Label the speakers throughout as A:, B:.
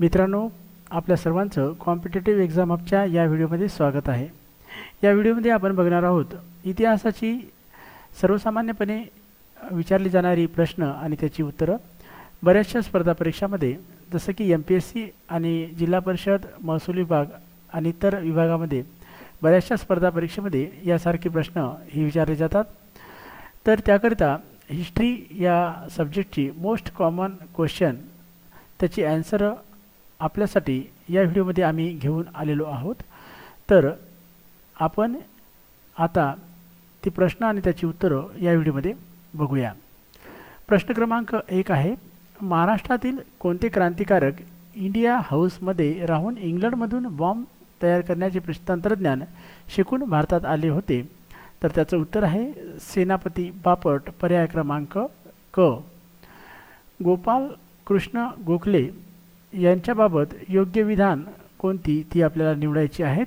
A: मित्रांनो आपल्या सर्वांचं कॉम्पिटेटिव्ह एक्झाम अपच्या या व्हिडिओमध्ये स्वागत आहे. या व्हिडिओमध्ये आपण बघणार आहोत इतिहासाची सर्वसामान्यपणे विचारली जाणारी प्रश्न आणि त्याची उत्तरं. बऱ्याचशा स्पर्धा परीक्षामध्ये जसं की एम पी एस सी आणि जिल्हा परिषद महसूल विभाग आणि इतर विभागामध्ये बऱ्याचशा स्पर्धा परीक्षेमध्ये यासारखे प्रश्न हे विचारले जातात. तर त्याकरिता हिस्ट्री या सब्जेक्टची मोस्ट कॉमन क्वेश्चन त्याची ॲन्सर आपल्यासाठी या व्हिडिओमध्ये आम्ही घेऊन आलेलो आहोत. तर आपण आता ती प्रश्न आणि त्याची उत्तरं या व्हिडिओमध्ये बघूया. प्रश्न क्रमांक एक आहे महाराष्ट्रातील कोणते क्रांतिकारक इंडिया हाऊसमध्ये राहून इंग्लंडमधून बॉम्ब तयार करण्याचे तंत्रज्ञान शिकून भारतात आले होते? तर त्याचं उत्तर आहे सेनापती बापट पर्याय क्रमांक क. गोपाल कृष्ण गोखले यांच्याबाबत योग्य विधान कोणती ती आपल्याला निवडायची आहेत?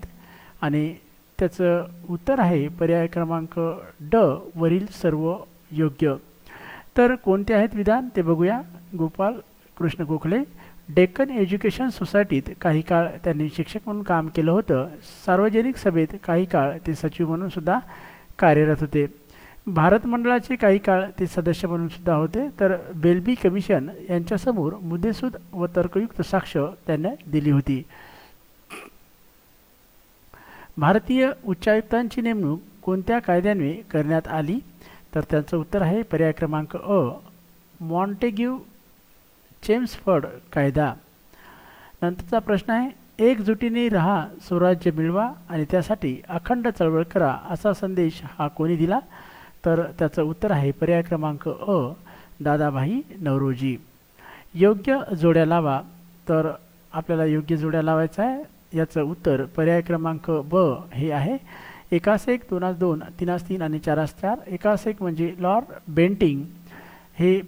A: आणि त्याचं उत्तर आहे पर्याय क्रमांक ड वरील सर्व योग्य. तर कोणते आहेत विधान? ते बघूया. गोपाल कृष्ण गोखले डेक्कन एज्युकेशन सोसायटीत काही काळ त्यांनी शिक्षक म्हणून काम केलं होतं. सार्वजनिक सभेत काही काळ ते सचिव म्हणून सुद्धा कार्यरत होते. भारत मंडळाचे काही काळ ते सदस्य म्हणून सुद्धा होते. तर बेल्बी कमिशन यांच्यासमोर मुद्देसूद व तर्कयुक्त साक्ष त्यांना दिली होती. भारतीय उच्चायुक्तांची नेमणूक कोणत्या कायद्यान्वये करण्यात आली? तर त्यांचं उत्तर आहे पर्याय क्रमांक अ मॉन्टेग्यू चेम्सफर्ड कायदा. नंतरचा प्रश्न आहे एकजुटीने रहा स्वराज्य मिळवा आणि त्यासाठी अखंड चळवळ करा असा संदेश हा कोणी दिला? तर त्याचं उत्तर आहे पर्याय क्रमांक अ दादाभाई नवरोजी. योग्य जोड्या लावा तर आपल्याला योग्य जोड्या लावायचं आहे. याचं उत्तर पर्याय क्रमांक ब हे आहे. एकास एक दोनास दोन तीनास तीन आणि चारास चार एकास एक म्हणजे लॉर्ड बेंटिंग हे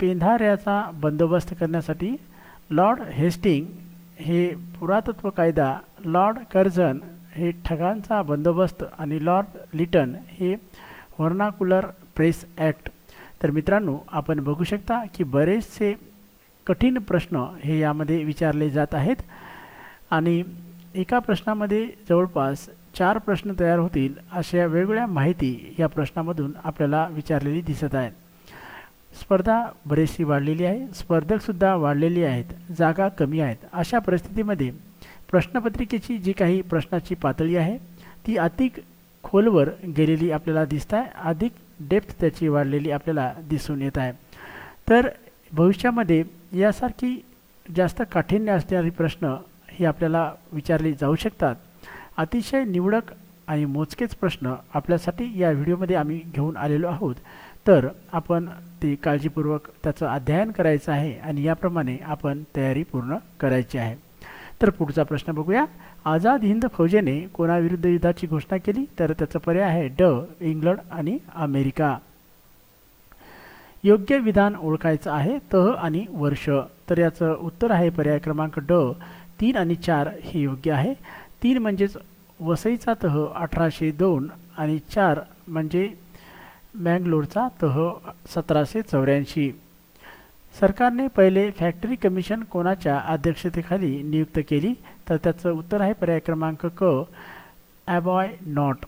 A: पेंधाऱ्याचा बंदोबस्त करण्यासाठी लॉर्ड हेस्टिंग हे पुरातत्व कायदा लॉर्ड कर्झन हे ठगांचा बंदोबस्त आणि लॉर्ड लिटन हे व्हर्नाकुलर प्रेस ॲक्ट. तर मित्रांनो आपण बघू शकता की बरेचसे कठीण प्रश्न हे यामध्ये विचारले जात आहेत. आणि एका प्रश्नामध्ये जवळपास चार प्रश्न तयार होतील अशा वेगवेगळ्या माहिती या प्रश्नामधून आपल्याला विचारलेली दिसत आहेत. स्पर्धा बरीचशी वाढलेली आहे. स्पर्धकसुद्धा वाढलेली आहेत. जागा कमी आहेत. अशा परिस्थितीमध्ये प्रश्नपत्रिकेची जी काही प्रश्नाची पातळी आहे ती अधिक खोलवर गेलेली आपल्याला दिसत आहे अधिक डेप्थ त्याची वाढलेली आपल्याला दिसून येत आहे. तर भविष्यामध्ये यासारखी जास्त काठिण्य असणारी प्रश्न हे आपल्याला विचारले जाऊ शकतात. अतिशय निवडक आणि मोजकेच प्रश्न आपल्यासाठी या व्हिडिओमध्ये आम्ही घेऊन आलेलो आहोत. तर आपण ते काळजीपूर्वक त्याचं अध्ययन करायचं आहे आणि याप्रमाणे आपण तयारी पूर्ण करायची आहे. तर पुढचा प्रश्न बघूया. आझाद हिंद फौजेने कोणाविरुद्ध युद्धाची घोषणा केली तर त्याचा पर्याय आहे ड इंग्लंड आणि अमेरिका. योग्य विधान ओळखायचं आहे तह आणि वर्ष. तर याचं उत्तर आहे पर्याय क्रमांक ड तीन आणि चार हे योग्य आहे. तीन म्हणजेच वसईचा तह अठराशे दोन आणि चार म्हणजे मँगलोरचा तह सतराशे चौऱ्याऐंशी. सरकारने पहिले फॅक्टरी कमिशन कोणाच्या अध्यक्षतेखाली नियुक्त केली तर त्याचं उत्तर आहे पर्याय क्रमांक क ॲबॉय नॉट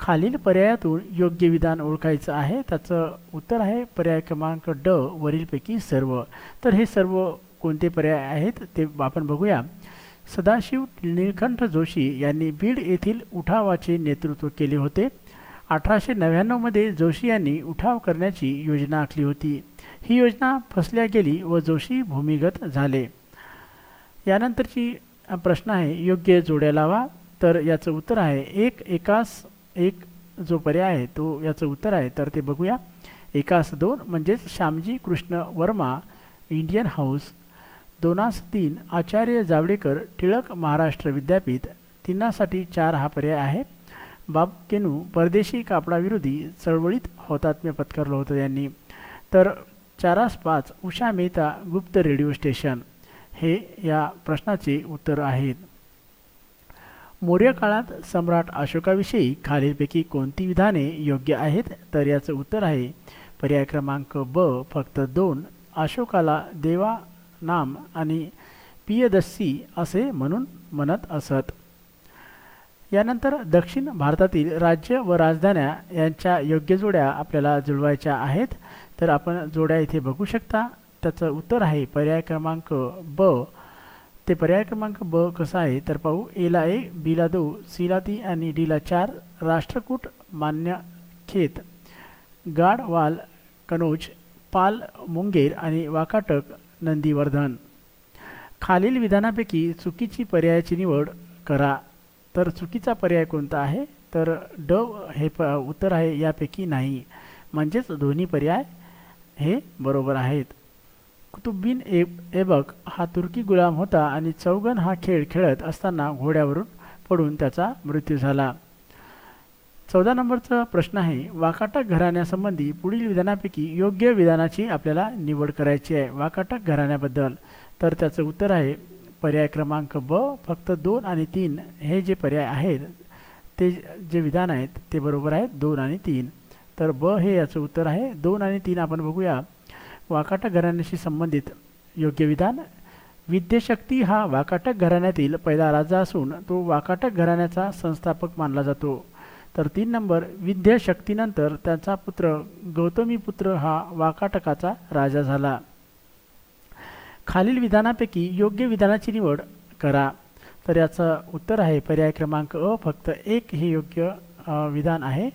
A: खालील पर्यायातून योग्य विधान ओळखायचं आहे. त्याचं उत्तर आहे पर्याय क्रमांक ड वरीलपैकी सर्व. तर हे सर्व कोणते पर्याय आहेत ते आपण बघूया. सदाशिव निळकंठ जोशी यांनी बीड येथील उठावाचे नेतृत्व केले होते. अठराशे नव्याण्णवमध्ये जोशी यांनी उठाव करण्याची योजना आखली होती. ही योजना फसल्या गेली व जोशी भूमिगत झाले. यानंतरची प्रश्न आहे. योग्य जोड्या लावा. तर याचं उत्तर आहे. एक एकास एक जो पर्याय आहे तो याचं उत्तर आहे. तर ते बघूया. एकास दोन म्हणजेच श्यामजी कृष्ण वर्मा इंडियन हाऊस. दोनास तीन आचार्य जावडेकर टिळक महाराष्ट्र विद्यापीठ. तिन्नासाठी चार हा पर्याय आहे. बाब केनू परदेशी कापडाविरोधी चळवळीत हौतात्म्य पत्करलं होतं यांनी. तर चारास पाच उषा मेहता गुप्त रेडिओ स्टेशन. हे या प्रश्नाचे उत्तर आहेत. मौर्य काळात सम्राट अशोकाविषयी खालीलपैकी कोणती विधाने योग्य आहेत? तर याचं उत्तर आहे पर्याय क्रमांक ब फक्त दोन अशोकाला देवा नाम आणि पियदस्सी असे म्हणून म्हणत असत. यानंतर दक्षिण भारतातील राज्य व राजधान्या यांच्या योग्य जोड्या आपल्याला जुळवायच्या आहेत. तर आपण जोड्या इथे बघू शकता. त्याचं उत्तर आहे पर्याय क्रमांक ब. ते पर्याय क्रमांक ब कसा आहे? तर पाहू एला ए बीला दो सीला ती आणि डीला चार. राष्ट्रकूट मान्य खेत गाडवाल कनोज पाल मुंगेर आणि वाकाटक नंदीवर्धन. खालील विधानापैकी चुकीची पर्यायाची निवड करा. तर चुकीचा पर्याय कोणता आहे? तर ड हे प उत्तर आहे यापैकी नाही. म्हणजेच दोन्ही पर्याय हे बरोबर आहेत. कुतुबबिन ए एबक हा तुर्की गुलाम होता आणि चौगन हा खेळ खेळत असताना घोड्यावरून पडून त्याचा मृत्यू झाला. चौदा नंबरचा प्रश्न आहे वाकाटक घराण्यासंबंधी पुढील विधानापैकी योग्य विधानाची आपल्याला निवड करायची आहे वाकाटक घराण्याबद्दल. तर त्याचं उत्तर आहे पर्याय क्रमांक ब फक्त दोन आणि तीन हे जे पर्याय आहेत ते जे विधान आहेत ते बरोबर आहेत दोन आणि तीन. तर ब हे याचं उत्तर आहे दोन आणि तीन आपण बघूया. वाकाटक घराण्याशी संबंधित योग्य विधान? विद्याशक्ती हा वाकाटक घराण्यातील पहिला राजा असून तो वाकाटक घराण्याचा संस्थापक मानला जातो. तर तीन नंबर विद्याशक्तीनंतर त्याचा पुत्र गौतमीपुत्र हा वाकाटकाचा राजा झाला. खालील विधानापैकी योग्य विधानाची निवड करा. तर याचं उत्तर आहे पर्याय क्रमांक अ फक्त एक हे योग्य विधान आहे.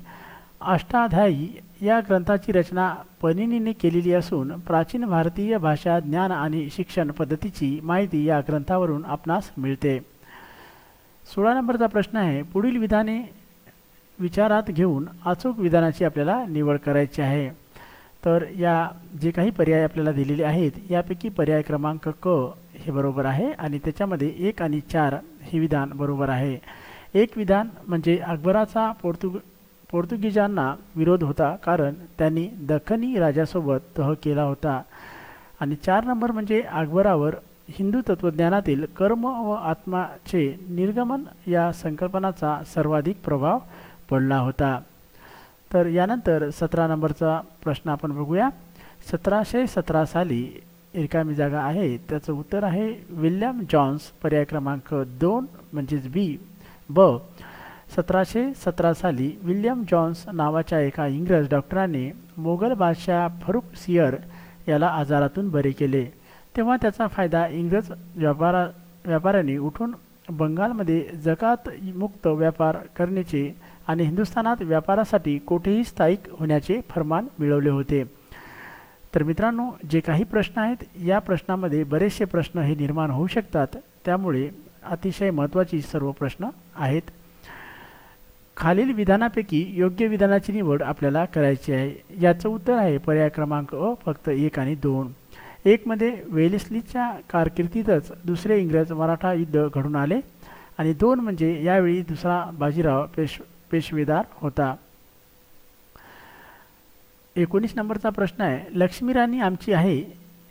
A: अष्टाध्यायी या ग्रंथाची रचना पनिनीने केलेली असून प्राचीन भारतीय भाषा ज्ञान आणि शिक्षण पद्धतीची माहिती या ग्रंथावरून आपणास मिळते. सोळा नंबरचा प्रश्न आहे पुढील विधाने विचारात घेऊन अचूक विधानाची आपल्याला निवड करायची आहे. तर या जे काही पर्याय आपल्याला दिलेले आहेत यापैकी पर्याय क्रमांक क हे बरोबर आहे आणि त्याच्यामध्ये एक आणि चार हे विधान बरोबर आहे. एक विधान म्हणजे अकबराचा पोर्तुग पोर्तुगीजांना विरोध होता कारण त्यांनी दख्खनी राजासोबत तह केला होता. आणि चार नंबर म्हणजे अकबरावर हिंदू तत्त्वज्ञानातील कर्म व आत्माचे निर्गमन या संकल्पनाचा सर्वाधिक प्रभाव पडला होता. तर यानंतर सतरा नंबरचा प्रश्न आपण बघूया. सतराशे सतरा साली रिकामी जागा आहे. त्याचं उत्तर आहे विल्यम जॉन्स पर्याय क्रमांक दोन म्हणजेच बी. ब. सतराशे सतरा साली विल्यम जॉन्स नावाच्या एका इंग्रज डॉक्टराने मोगल बादशाह फरुख सियर याला आजारातून बरे केले. तेव्हा त्याचा फायदा इंग्रज व्यापारा व्यापाऱ्यांनी उठून बंगालमध्ये जकात मुक्त व्यापार करण्याचे आणि हिंदुस्थानात व्यापारासाठी कोठेही स्थायिक होण्याचे फरमान मिळवले होते. तर मित्रांनो जे काही प्रश्न आहेत या प्रश्नामध्ये बरेचसे प्रश्न हे निर्माण होऊ शकतात. त्यामुळे अतिशय महत्त्वाची सर्व प्रश्न आहेत. खालील विधानापैकी योग्य विधानाची निवड आपल्याला करायची आहे. याचं उत्तर आहे पर्याय क्रमांक अ फक्त एक आणि दोन. एकमध्ये वेलेस्लीच्या कारकिर्दीतच दुसरे इंग्रज मराठा युद्ध घडून आले आणि दोन म्हणजे यावेळी दुसरा बाजीराव पेश पेशवेदार होता. एकोणीस नंबरचा प्रश्न आहे लक्ष्मी राणी आमची आहे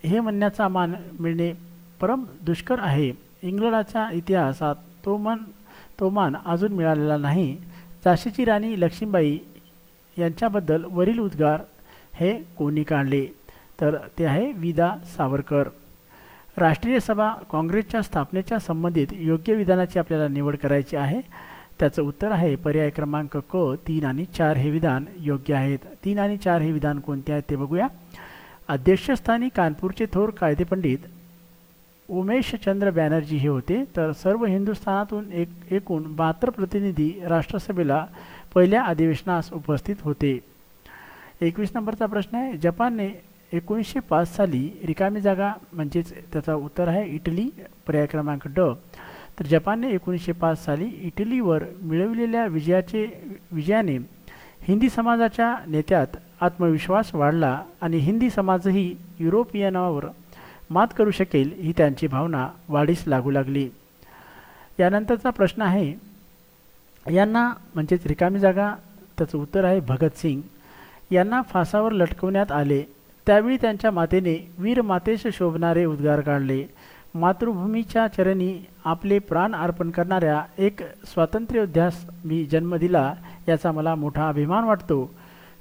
A: हे म्हणण्याचा मान मिळणे परम दुष्कर आहे. इंग्लंडाच्या इतिहासात तो मन तो मान अजून मिळालेला नाही. झाशीची राणी लक्ष्मीबाई यांच्याबद्दल वरील उद्गार हे कोणी काढले? तर ते आहे विदा सावरकर. राष्ट्रीय सभा काँग्रेसच्या स्थापनेच्या संबंधित योग्य विधानाची आपल्याला निवड करायची आहे. त्याचं उत्तर आहे पर्याय क्रमांक क तीन आणि चार हे विधान योग्य आहेत. तीन आणि चार हे विधान कोणते आहेत ते बघूया. अध्यक्षस्थानी कानपूरचे थोर कायदेपंडित उमेशचंद्र बॅनर्जी हे होते. तर सर्व हिंदुस्थानातून एक एकूण बहात्तर प्रतिनिधी राष्ट्रसभेला पहिल्या अधिवेशनास उपस्थित होते. एकवीस नंबरचा प्रश्न आहे जपानने एकोणीसशे पाच साली रिकामी जागा म्हणजेच त्याचा उत्तर आहे इटली पर्याय क्रमांक ड. तर जपानने एकोणीसशे पाच साली इटलीवर मिळवलेल्या विजयाचे विजयाने हिंदी समाजाच्या नेत्यात आत्मविश्वास वाढला आणि हिंदी समाजही युरोपियनावर मात करू शकेल ही त्यांची भावना वाढीस लागू लागली. यानंतरचा प्रश्न आहे यांना म्हणजेच रिकामी जागा त्याचं उत्तर आहे भगतसिंग यांना फासावर लटकवण्यात आले. त्यावेळी त्यांच्या मातेने वीर मातेश शोभणारे उद्गार काढले. मातृभूमीच्या चरणी आपले प्राण अर्पण करणाऱ्या एक स्वातंत्र्योध्यास मी जन्म दिला याचा मला मोठा अभिमान वाटतो.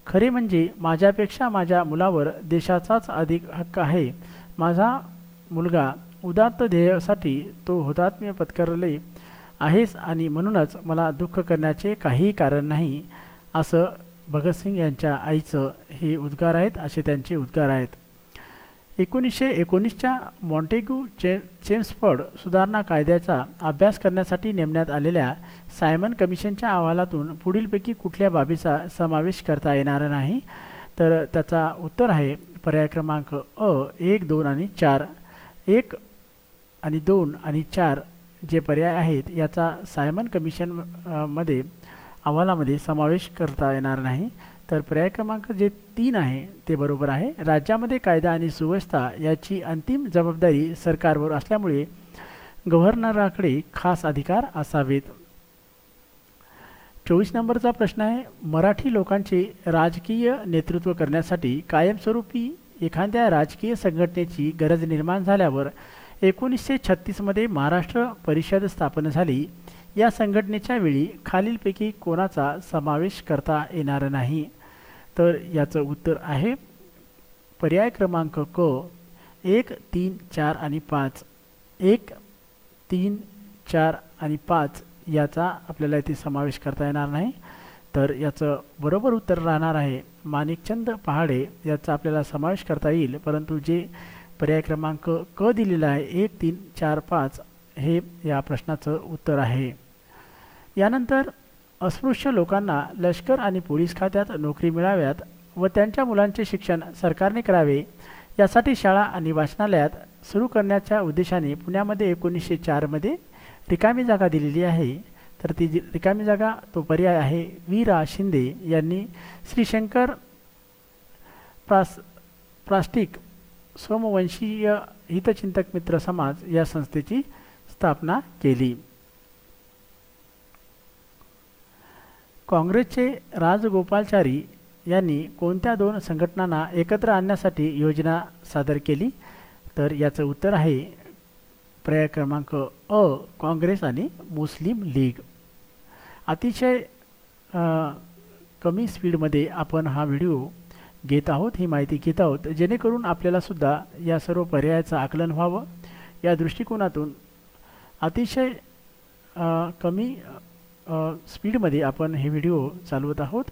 A: खरे म्हणजे माझ्यापेक्षा माझ्या मुलावर देशाचाच अधिक हक्क आहे. माझा मुलगा उदात्त ध्येयासाठी तो हुतात्म्य पत्करले आहेस आणि म्हणूनच मला दुःख करण्याचे काहीही कारण नाही असं भगतसिंग यांच्या आईचं हे उद्गार आहेत असे त्यांचे उद्गार आहेत. एकोणीसशे एकोणीसच्या मॉन्टेग्यू चे चेम्सफर्ड सुधारणा कायद्याचा अभ्यास करण्यासाठी नेमण्यात आलेल्या सायमन कमिशनच्या अहवालातून पुढीलपैकी कुठल्या बाबीचा समावेश करता येणार नाही? तर त्याचा उत्तर आहे पर्याय क्रमांक अ एक दोन आणि चार. एक आणि दोन आणि चार जे पर्याय आहेत याचा सायमन कमिशनमध्ये अहवालामध्ये समावेश करता येणार नाही. तर पर्याय क्रमांक जे तीन आहे ते बरोबर आहे. राज्यामध्ये कायदा आणि सुव्यवस्था याची अंतिम जबाबदारी सरकारवर असल्यामुळे गव्हर्नराकडे खास अधिकार असावेत. चोवीस नंबरचा प्रश्न आहे मराठी लोकांचे राजकीय नेतृत्व करण्यासाठी कायमस्वरूपी एखाद्या राजकीय संघटनेची गरज निर्माण झाल्यावर एकोणीसशे छत्तीसमध्ये महाराष्ट्र परिषद स्थापन झाली. या संघटनेच्या वेळी खालीलपैकी कोणाचा समावेश करता येणार नाही? तर याचं उत्तर आहे पर्याय क्रमांक क एक तीन चार आणि पाच. एक तीन चार आणि पाच याचा आपल्याला इथे समावेश करता येणार नाही. तर याचं बरोबर उत्तर राहणार आहे माणिकचंद पहाडे. याचा आपल्याला समावेश करता येईल. परंतु जे पर्याय क्रमांक क दिलेला आहे एक तीन चार पाच हे या प्रश्नाचं उत्तर आहे. यानंतर अस्पृश्य लोकांना लष्कर आणि पोलीस खात्यात नोकरी मिळाव्यात व त्यांच्या मुलांचे शिक्षण सरकारने करावे यासाठी शाळा आणि वाचनालयात सुरू करण्याच्या उद्देशाने पुण्यामध्ये एकोणीसशे चारमध्ये रिकामी जागा दिलेली आहे. तर ती रिकामी जागा तो पर्याय आहे. वी रा शिंदे यांनी श्रीशंकर प्रास प्रास्टिक सोमवंशीय हितचिंतक मित्र समाज या संस्थेची स्थापना केली. काँग्रेसचे राजगोपालचारी यांनी कोणत्या दोन संघटनांना एकत्र आणण्यासाठी योजना सादर केली? तर याचं उत्तर आहे पर्याय क्रमांक अ काँग्रेस आणि मुस्लिम लीग. अतिशय कमी स्पीडमध्ये आपण हा व्हिडिओ घेत आहोत ही माहिती घेत आहोत. जेणेकरून आपल्यालासुद्धा या सर्व पर्यायाचं आकलन व्हावं. या दृष्टिकोनातून अतिशय कमी स्पीडमध्ये आपण हे व्हिडिओ चालवत आहोत.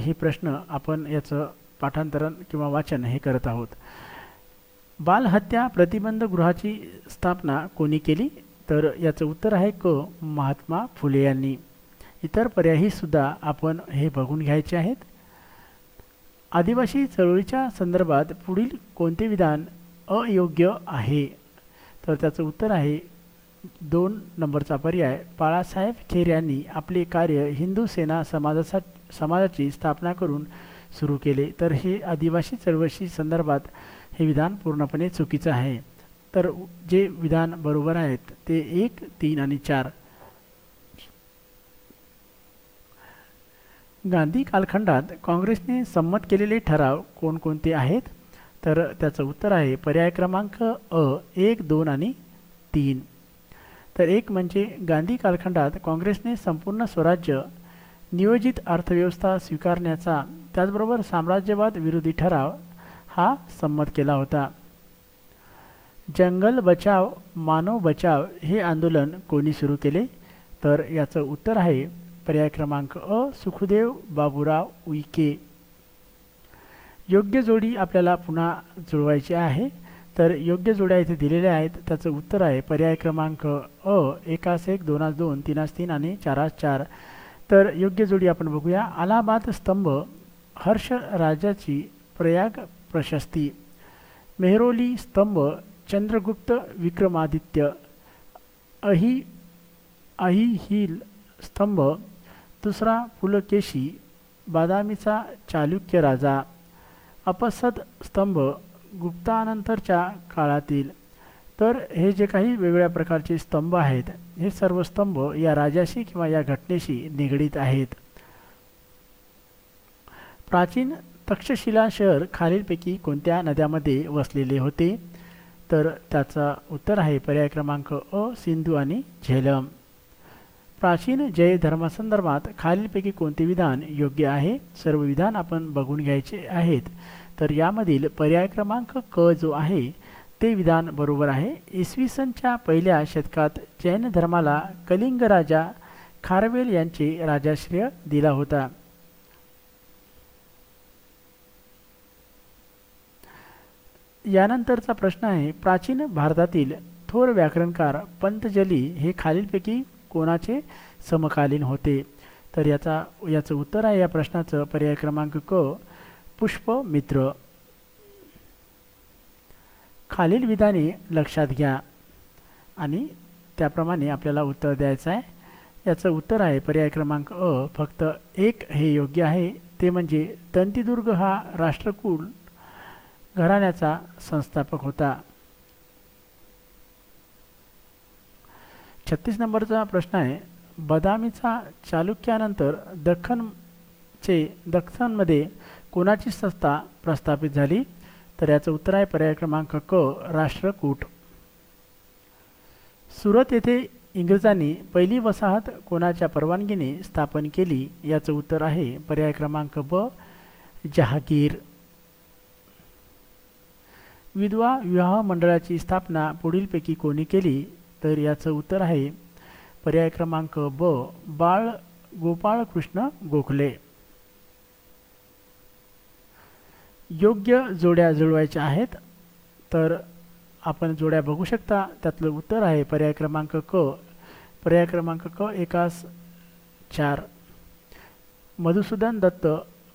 A: हे प्रश्न आपण याचं पाठांतरण किंवा वाचन हे करत आहोत. बालहत्या प्रतिबंध गृहाची स्थापना कोणी केली? तर याचं उत्तर आहे क. महात्मा फुले यांनी. इतर पर्यायही सुद्धा आपण हे बघून घ्यायचे आहेत. आदिवासी चळवळीच्या संदर्भात पुढील कोणते विधान अयोग्य आहे? तर त्याचं उत्तर आहे दोन नंबरचा पर्याय. बाळासाहेब खेर यांनी आपले कार्य हिंदू सेना समाजासा समाजाची स्थापना करून सुरू केले. तर हे आदिवासी चळवळी संदर्भात हे विधान पूर्णपणे चुकीचं आहे. तर जे विधान बरोबर आहेत ते एक तीन आणि चार. गांधी कालखंडात काँग्रेसने संमत केलेले ठराव कोणकोणते आहेत? तर त्याचं उत्तर आहे पर्याय क्रमांक अ एक दोन आणि तीन. तर एक म्हणजे गांधी कालखंडात काँग्रेसने संपूर्ण स्वराज्य नियोजित अर्थव्यवस्था स्वीकारण्याचा त्याचबरोबर साम्राज्यवाद विरोधी ठराव हा संमत केला होता. जंगल बचाव मानव बचाव हे आंदोलन कोणी सुरू केले? तर याचं उत्तर आहे पर्याय क्रमांक अ सुखदेव बाबूराव उईके. योग्य जोडी आपल्याला पुन्हा जुळवायची आहे. तर योग्य जोड्या इथे दिलेल्या आहेत. त्याचं उत्तर आहे पर्याय क्रमांक अ एकास एक दोनास दोन तीनास तीन आणि चारास चार तर योग्य जोडी आपण बघूया. अलाहाबाद स्तंभ हर्ष राजाची प्रयाग प्रशस्ती. मेहरोली स्तंभ चंद्रगुप्त विक्रमादित्य अहि अहिहील स्तंभ दुसरा पुलकेशी बादामीचा चालुक्य राजा अपसद स्तंभ गुप्तानंतरच्या काळातील. तर हे जे काही वेगवेगळ्या प्रकारचे स्तंभ आहेत हे सर्व स्तंभ या राजाशी किंवा या घटनेशी निगडीत आहेत. प्राचीन तक्षशिला शहर खालीलपैकी कोणत्या नद्यामध्ये वसलेले होते? तर त्याचा उत्तर आहे पर्याय क्रमांक अ सिंधू आणि झेलम. प्राचीन जय धर्मासंदर्भात खालीलपैकी कोणते विधान योग्य आहे? सर्व विधान आपण बघून घ्यायचे आहेत. तर यामधील पर्याय क्रमांक क जो आहे ते विधान बरोबर आहे. इसवी सनच्या पहिल्या शतकात जैन धर्माला कलिंग राजा खारवेल यांचे राजाश्रय दिला होता. यानंतरचा प्रश्न आहे प्राचीन भारतातील थोर व्याकरणकार पंतजली हे खालीलपैकी कोणाचे समकालीन होते? तर याचा याचं उत्तर आहे या प्रश्नाचं. पर्याय क्रमांक क पुष्पमित्र. खालील विधाने लक्षात घ्या. आणि त्याप्रमाणे आपल्याला उत्तर द्यायचं आहे. याचं उत्तर आहे पर्याय क्रमांक अ फक्त एक हे योग्य आहे. ते म्हणजे तंतीदुर्ग हा राष्ट्रकुल घराण्याचा संस्थापक होता. छत्तीस नंबरचा प्रश्न आहे बदामीचा चालुक्यानंतर दख्खनचे दख्खनमध्ये कोणाची संस्था प्रस्थापित झाली? तर याचं उत्तर आहे पर्याय क्रमांक क राष्ट्रकूट. सुरत येथे इंग्रजांनी पहिली वसाहत कोणाच्या परवानगीने स्थापन केली? याचं उत्तर आहे पर्याय क्रमांक ब जहागीर. विधवा विवाह मंडळाची स्थापना पुढीलपैकी कोणी केली तर याचं उत्तर आहे पर्याय क्रमांक ब बाळ गोपाळकृष्ण गोखले. योग्य जोड्या जुळवायच्या आहेत तर आपण जोड्या बघू शकता. त्यातलं उत्तर आहे पर्याय क्रमांक क. पर्याय क्रमांक क एकास चार. मधुसूदन दत्त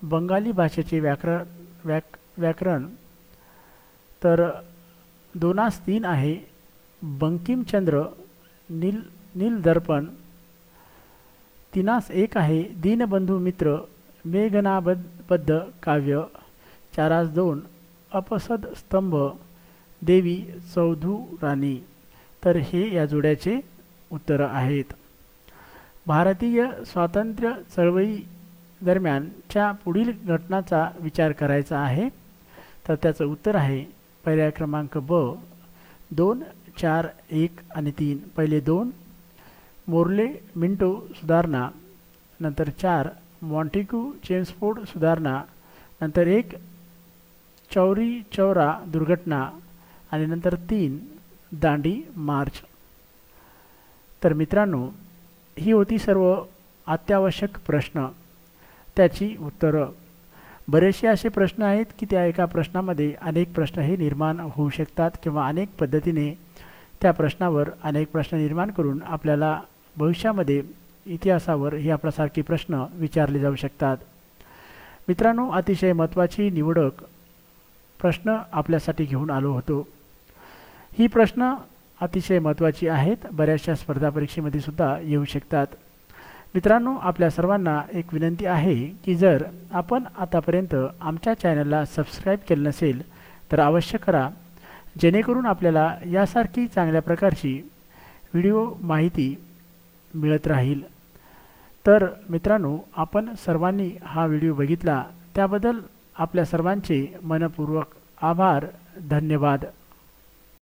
A: बंगाली भाषेचे व्याकरण व्याक व्याकरण तर दोनास तीन आहे. बंकिमचंद्र नील नील दर्पण तिनास एक आहे. दीनबंधू मित्र मेघनाबद्ध काव्य. चारास दोन अपसद स्तंभ. देवी चौधू राणी. तर हे या जोड्याचे उत्तरं आहेत. भारतीय स्वातंत्र्य चळवळी दरम्यानच्या पुढील घटनाचा विचार करायचा आहे. तर त्याचं उत्तर आहे पर्याय क्रमांक ब दोन चार एक आणि तीन. पहिले दोन मोर्ले मिंटो सुधारणा. नंतर चार मॉन्टिकू चेम्सफोर्ड सुधारणा. नंतर एक चौरी चौरा दुर्घटना. आणि नंतर तीन दांडी मार्च. तर मित्रांनो ही होती सर्व अत्यावश्यक प्रश्न. त्याची उत्तरं. बरेचसे असे प्रश्न आहेत की त्या एका प्रश्नामध्ये अनेक प्रश्न हे निर्माण होऊ शकतात किंवा अनेक पद्धतीने त्या प्रश्नावर अनेक प्रश्न निर्माण करून आपल्याला भविष्यामध्ये इतिहासावर हे आपल्यासारखे प्रश्न विचारले जाऊ शकतात. मित्रांनो अतिशय महत्त्वाची निवडक प्रश्न आपल्यासाठी घेऊन आलो होतो. ही प्रश्न अतिशय महत्त्वाची आहेत. बऱ्याचशा स्पर्धा परीक्षेमध्ये सुद्धा येऊ शकतात. मित्रांनो आपल्या सर्वांना एक विनंती आहे की जर आपण आतापर्यंत आमच्या चॅनलला सबस्क्राईब केलं नसेल तर अवश्य करा. जेणेकरून आपल्याला यासारखी चांगल्या प्रकारची व्हिडिओ माहिती मिळत राहील. तर मित्रांनो आपण सर्वांनी हा व्हिडिओ बघितला. त्याबद्दल आपल्या सर्वांचे मनपूर्वक आभार धन्यवाद.